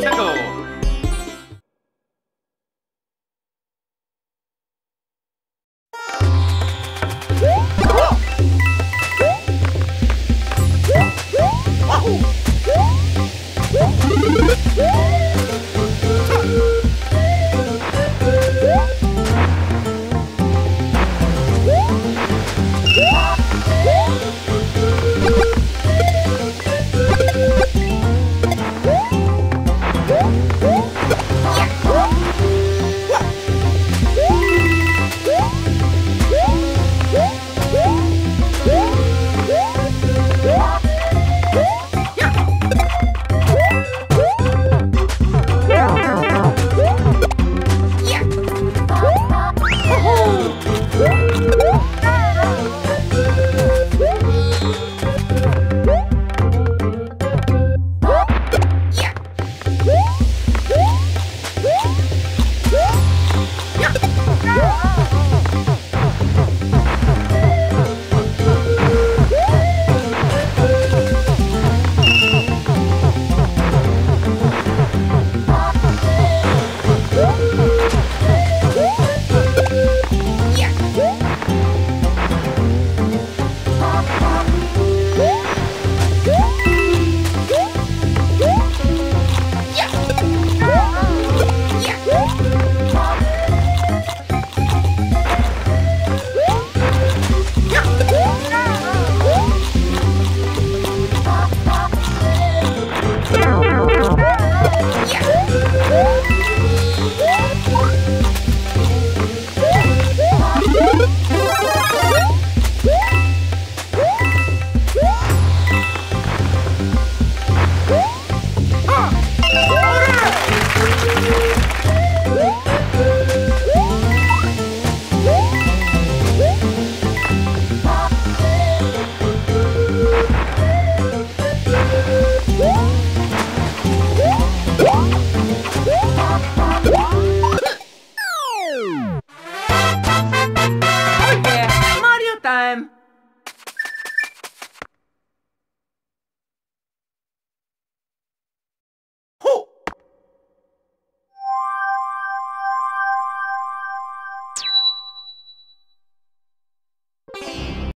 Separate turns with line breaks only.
加油